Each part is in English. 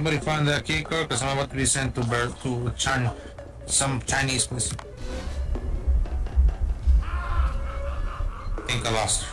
Somebody find that key card because I'm about to be sent to to Chan, some Chinese place. I think I lost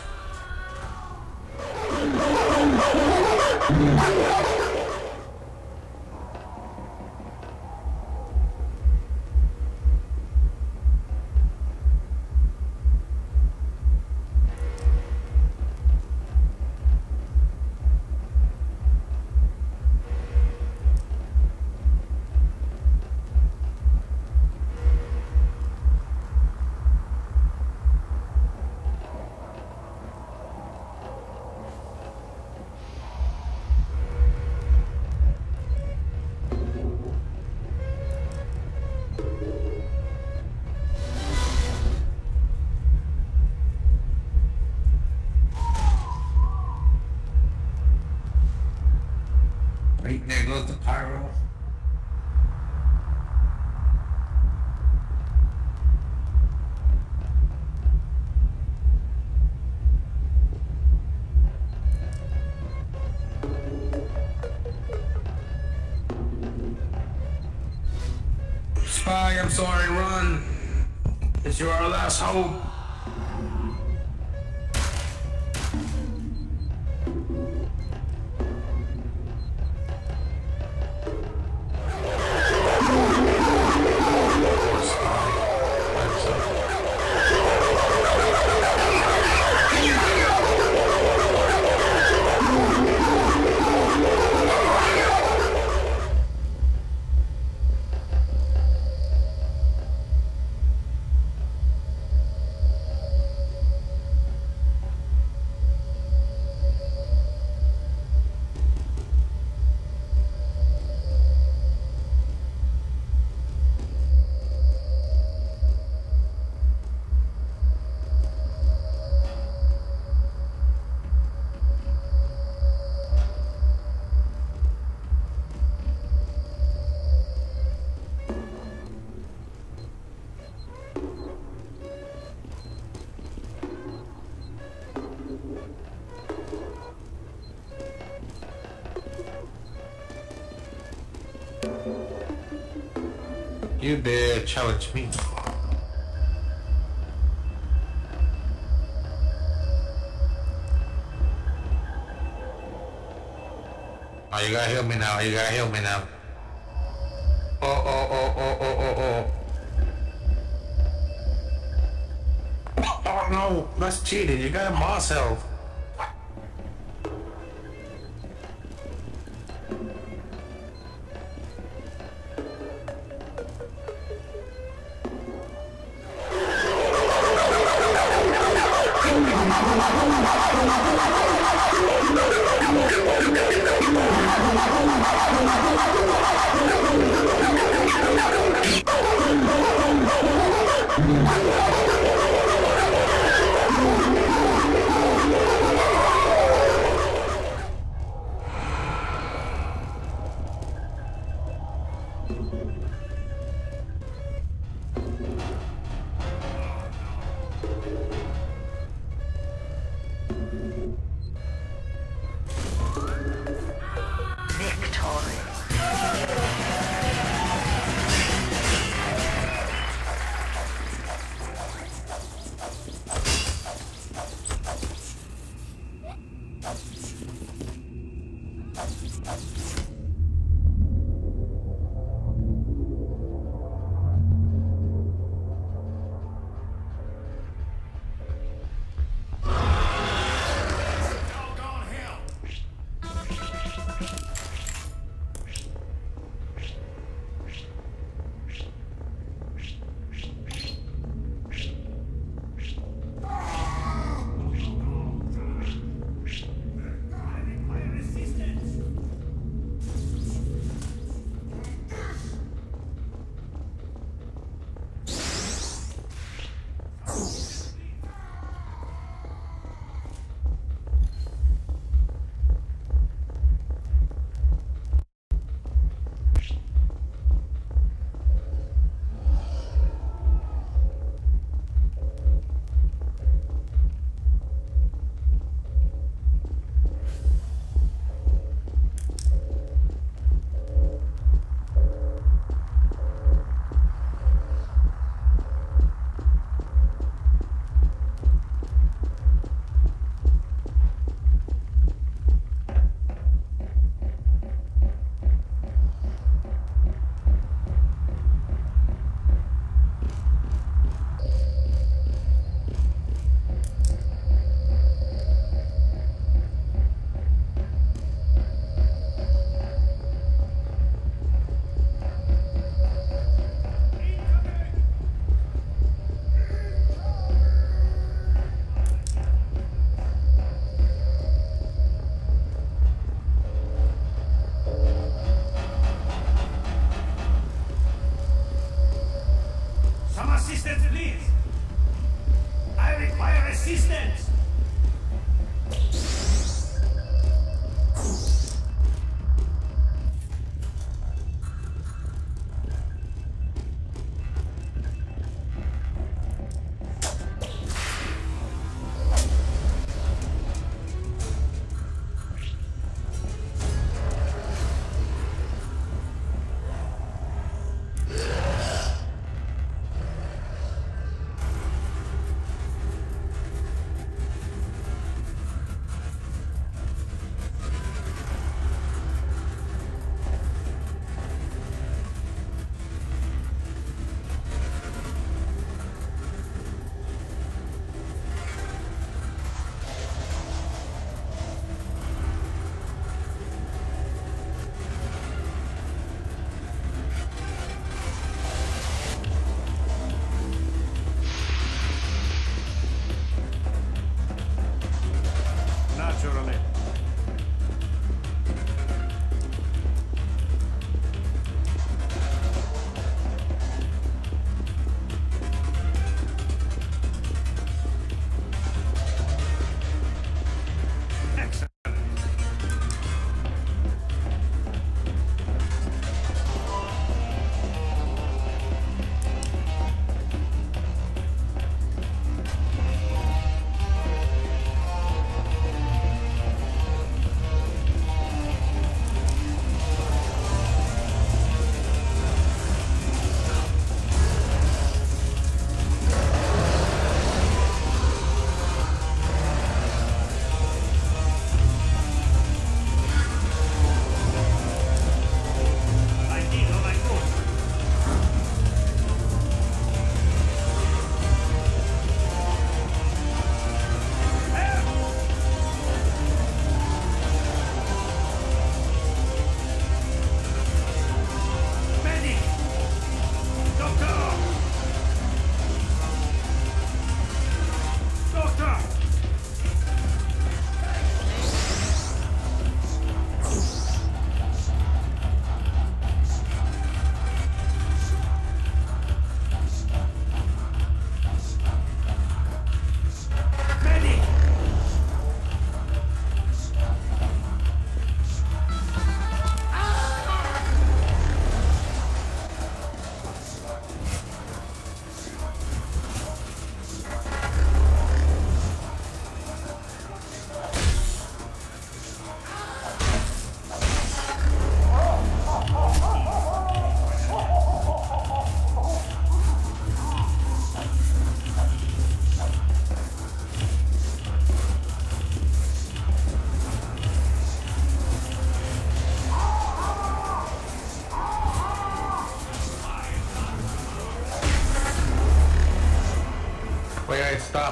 her. asshole. You dare challenge me. Oh, you gotta help me now. You gotta help me now. Oh, oh, oh, oh, oh, oh, oh. Oh, no. That's cheating. You got a boss health.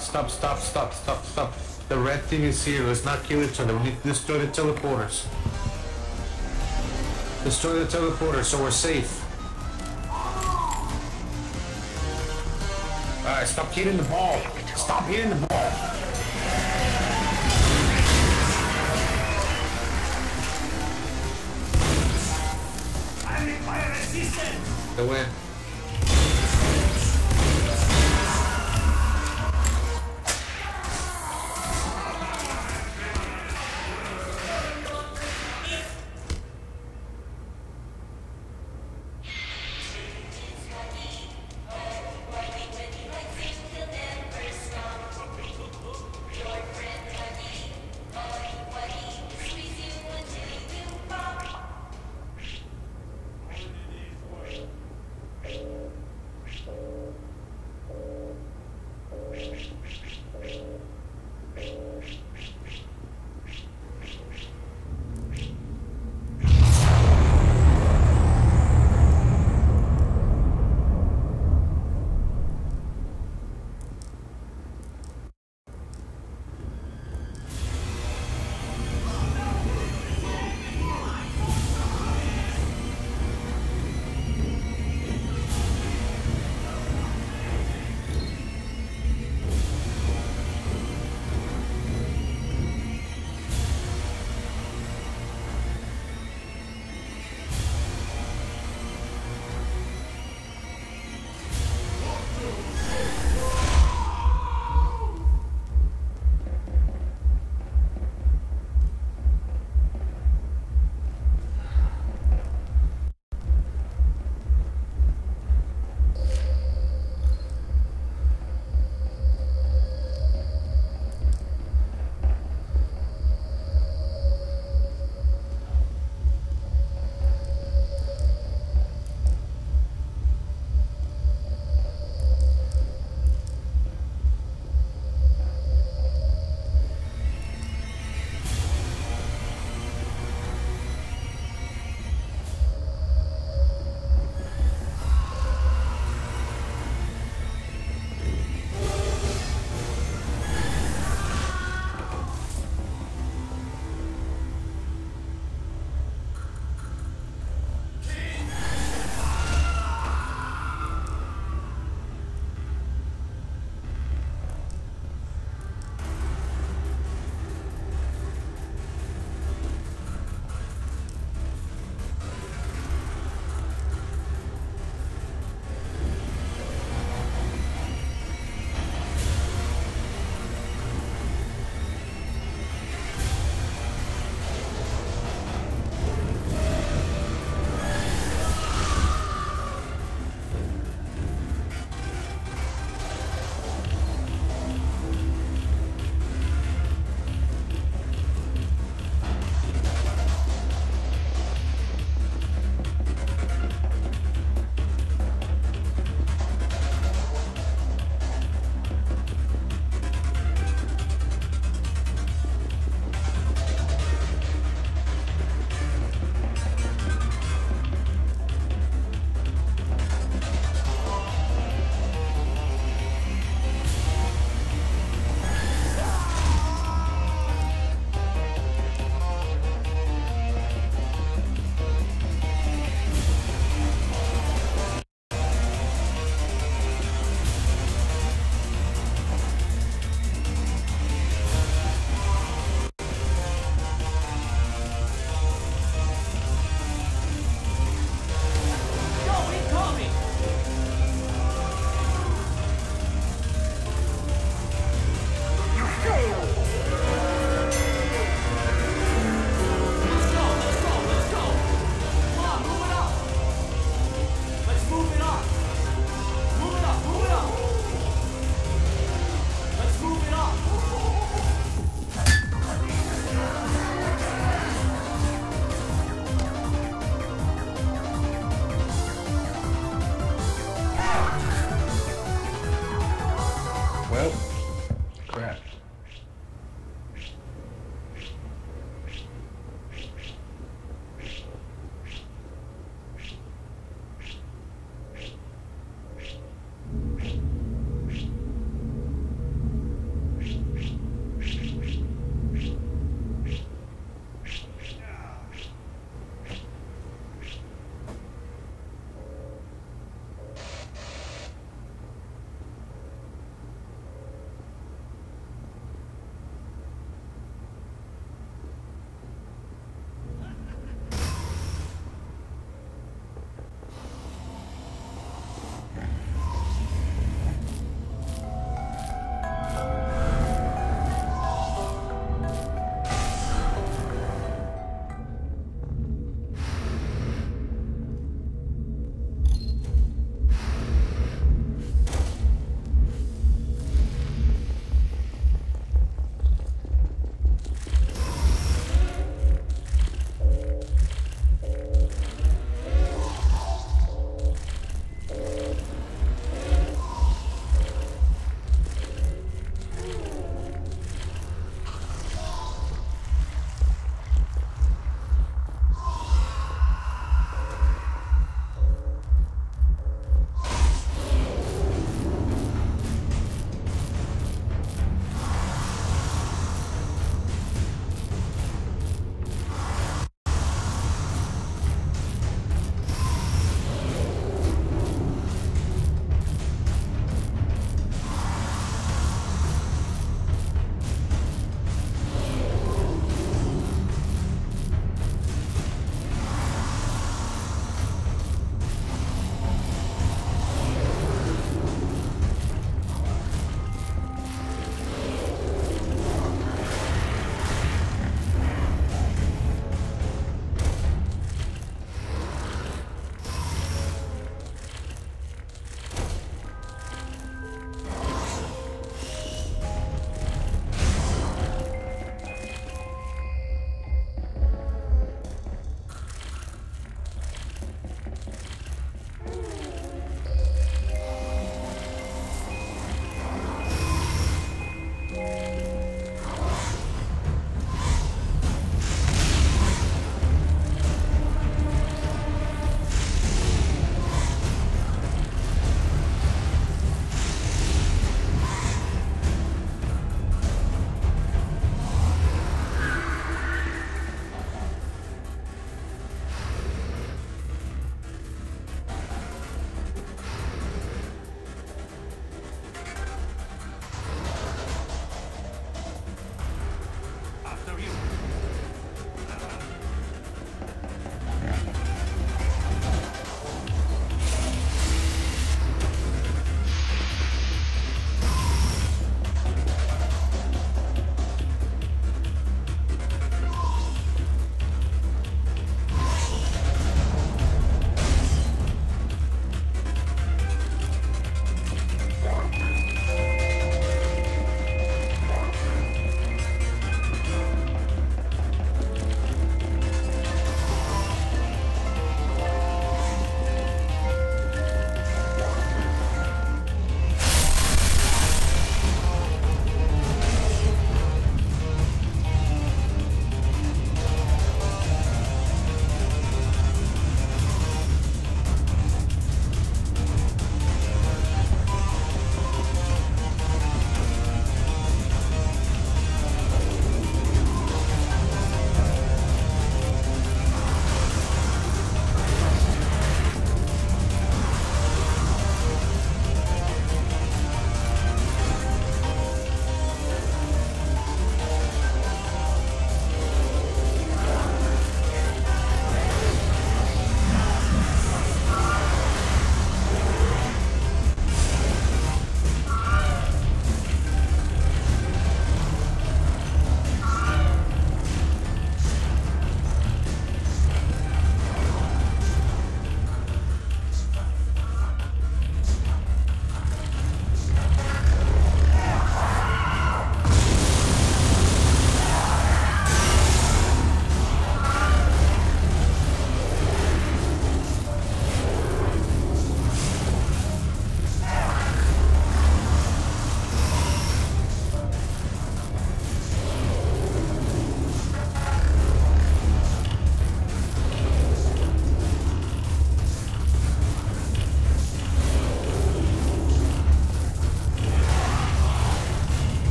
Stop, stop, stop, stop, stop. The red team is here. Let's not kill each other. We need to destroy the teleporters. Destroy the teleporters so we're safe. Alright, stop hitting the ball. Stop hitting the ball.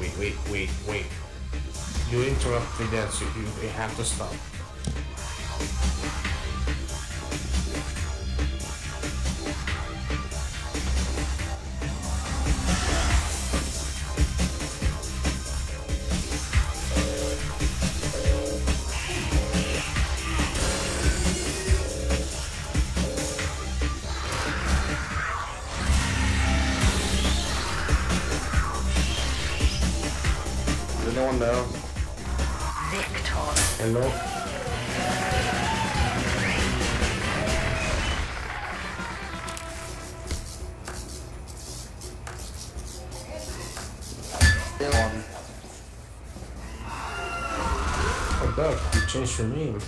wait, wait, wait, wait. You interrupt the dance. You, you, you have to stop. down now. Victor. Hello. One. What the? You changed your name.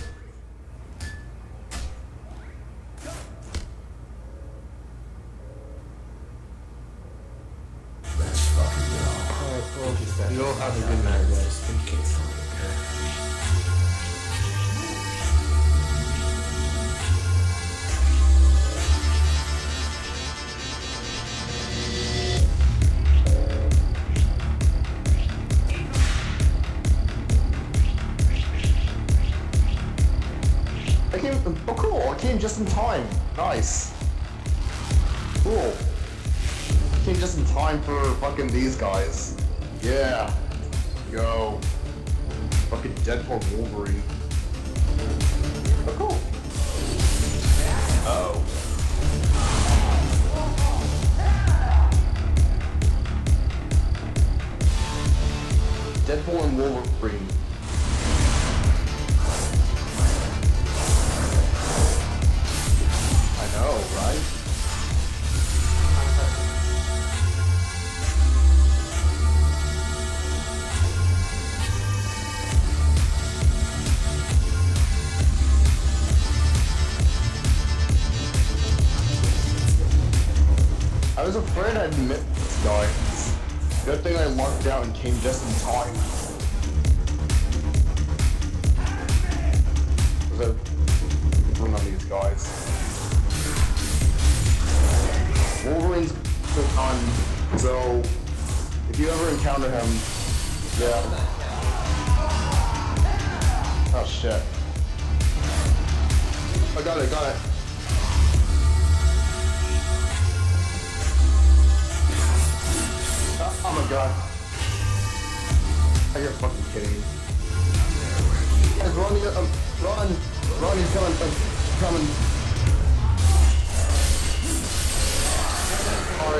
was afraid.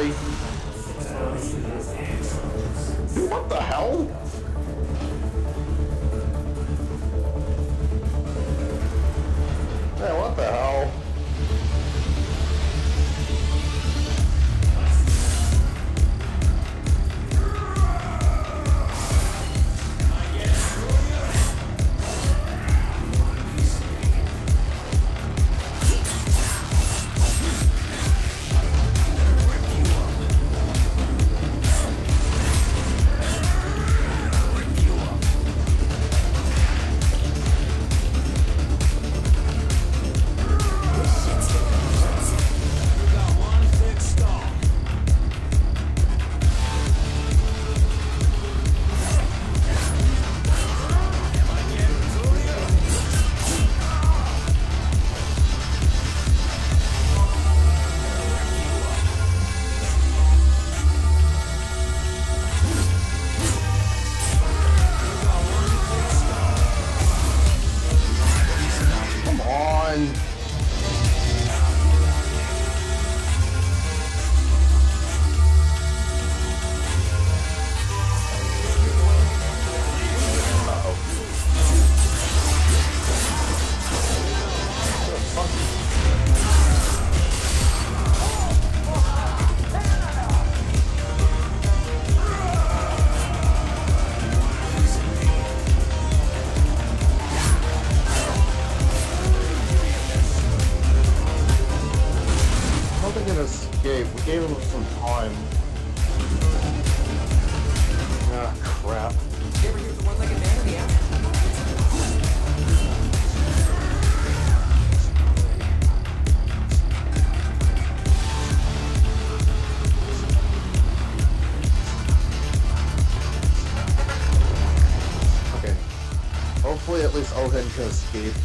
sorry. What the hell?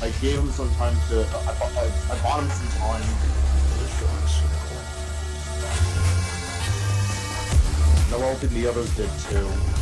I gave him some time to. I, I, I bought him some time. No, I think the others did too.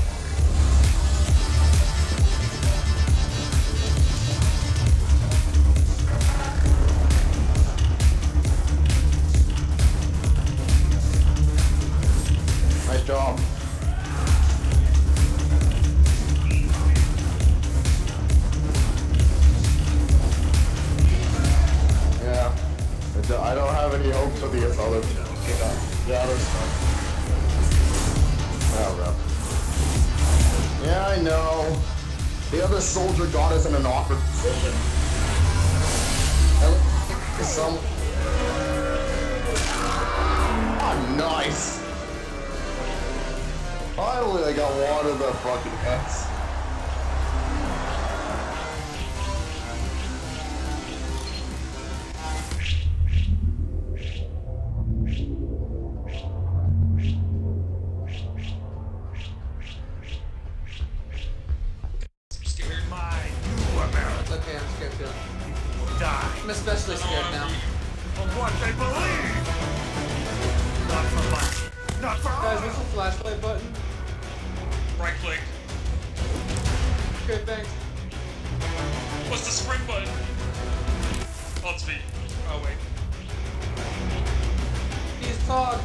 Talk.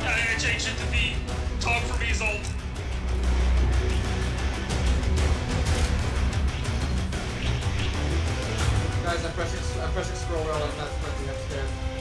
I, changed it to be talk for result. Guys, I'm pressing, I'm pressing scroll wheel and that's what you understand.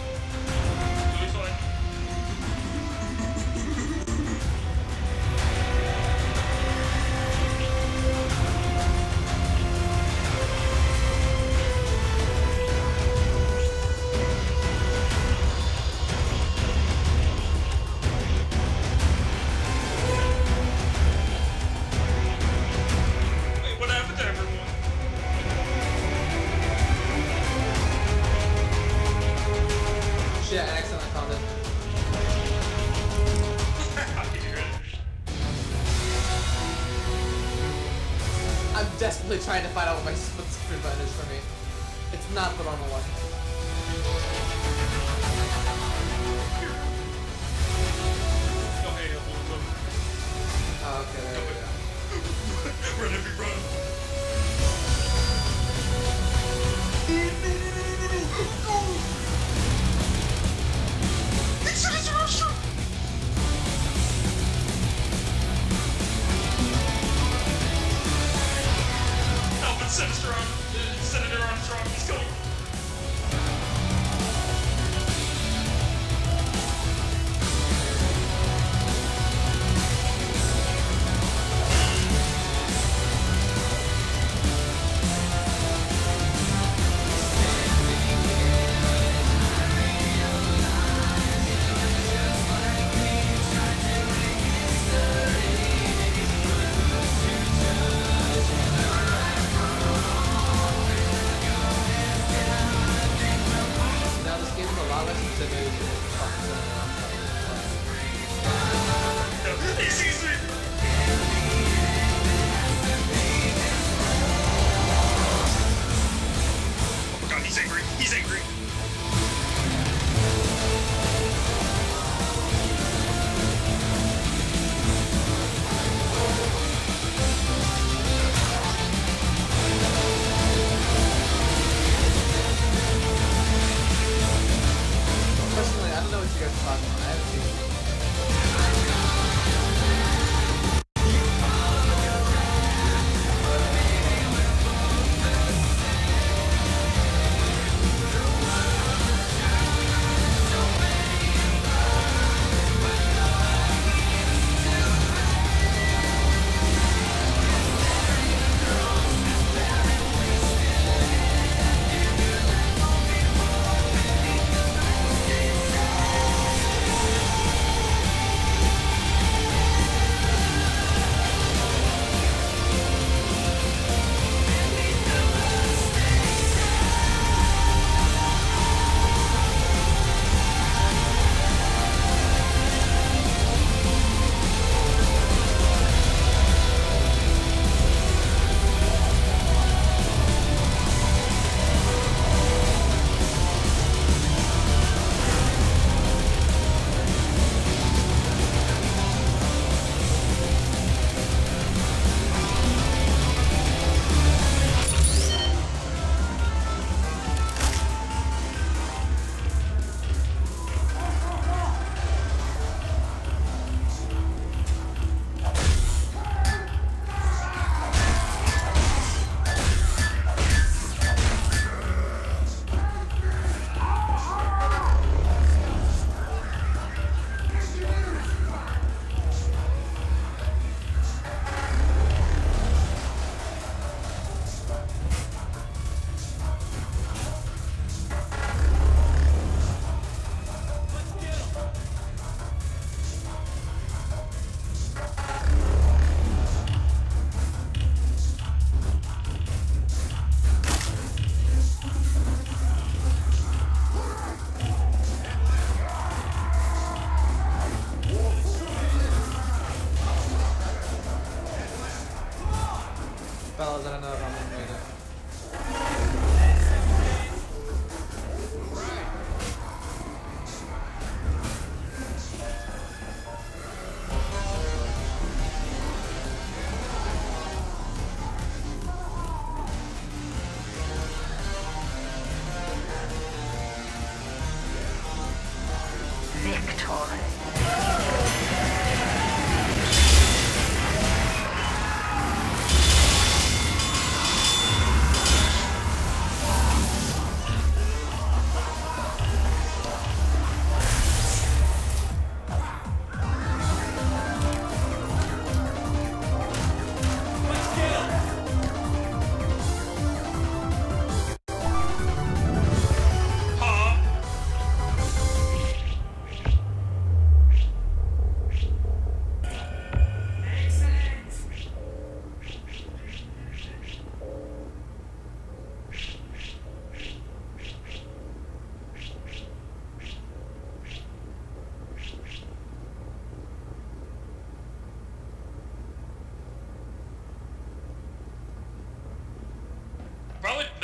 Victor.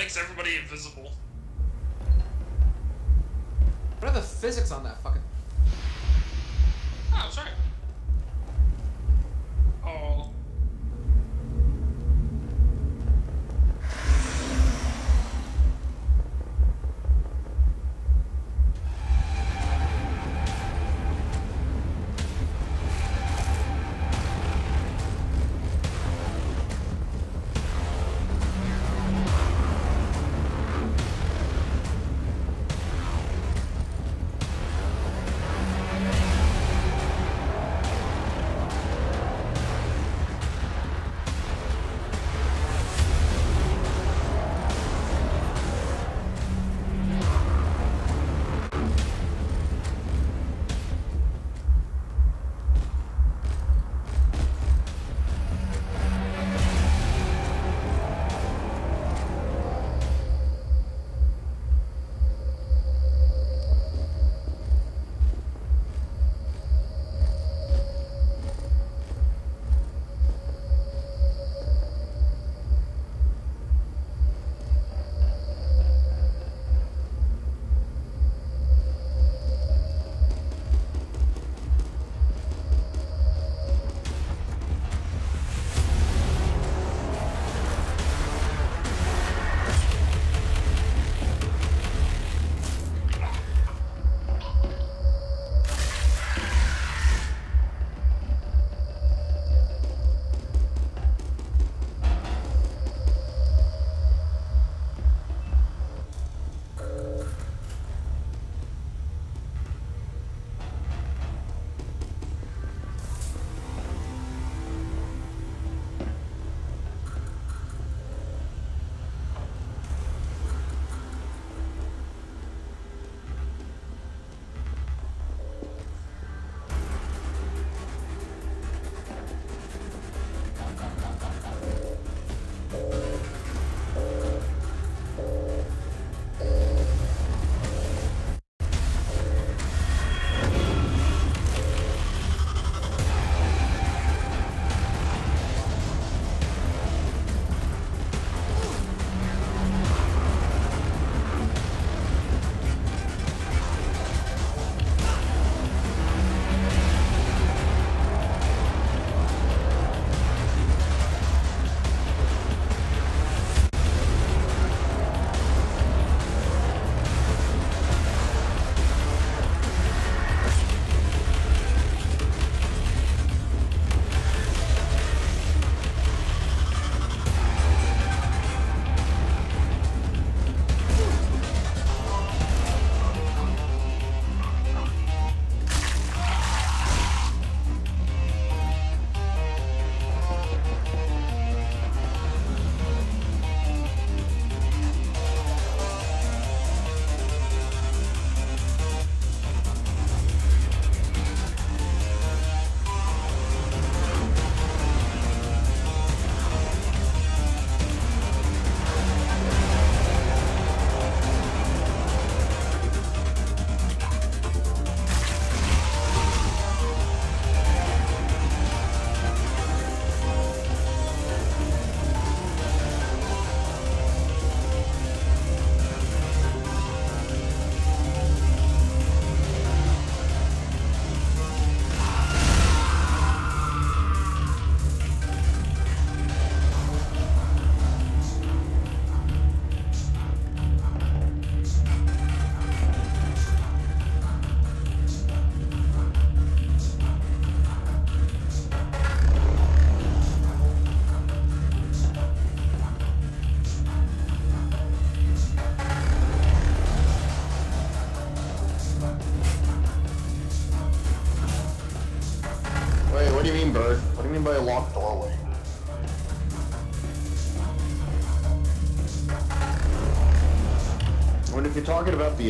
Makes everybody invisible. What are the physics on that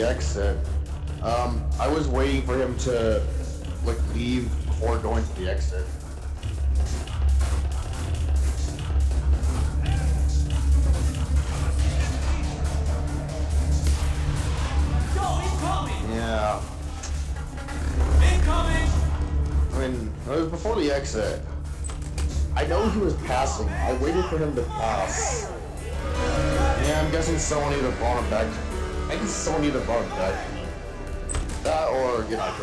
exit, um, I was waiting for him to like leave before going to the exit. Yeah. Incoming! I mean, it was before the exit. I know he was passing. I waited for him to pass. Yeah, I'm guessing someone either brought him back. I guess someone either brought him back. That or, you know,